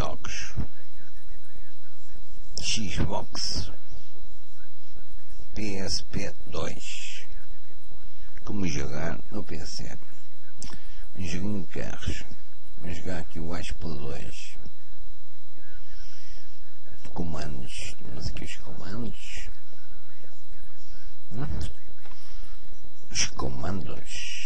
jogos Xbox PSP 2 como jogar no PC um joguinho de carros. Vamos jogar aqui o Aspo 2 comandos. Temos aqui os comandos. Hum? os comandos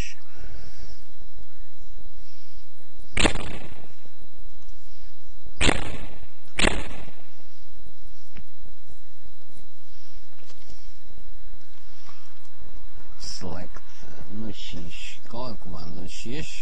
association.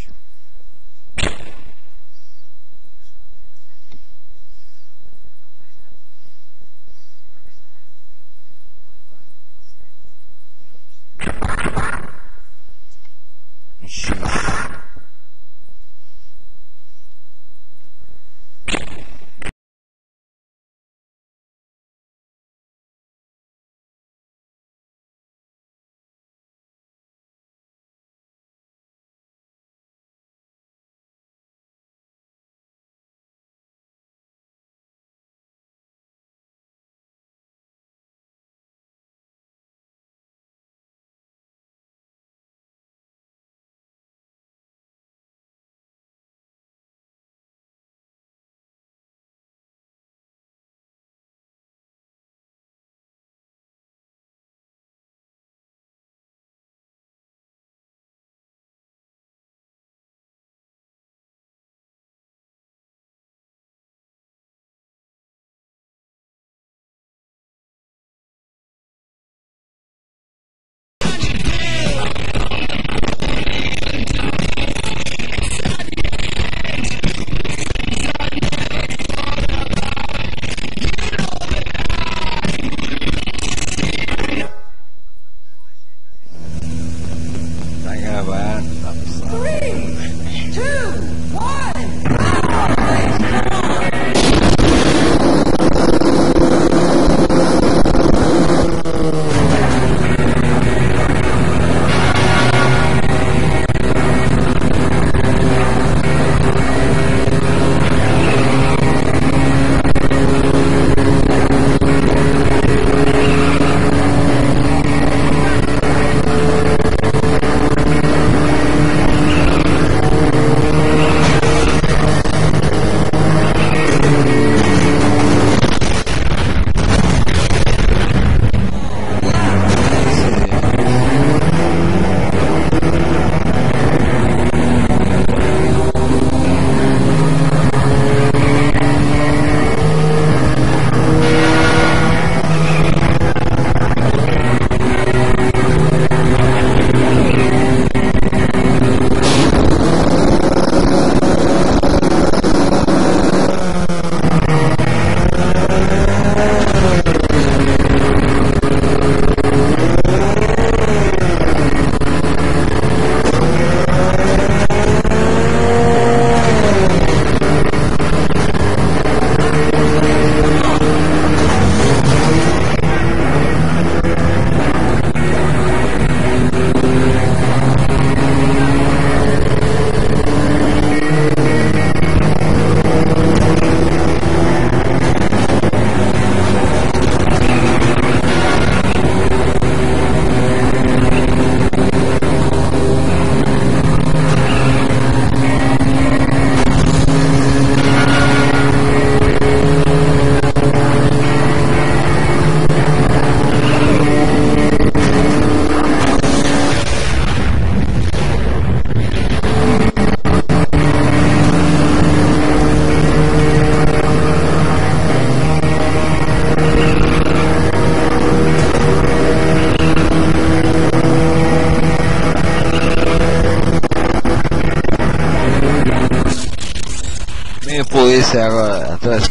A polícia agora atrás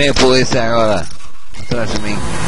Vem a polícia agora. Atrás de mim.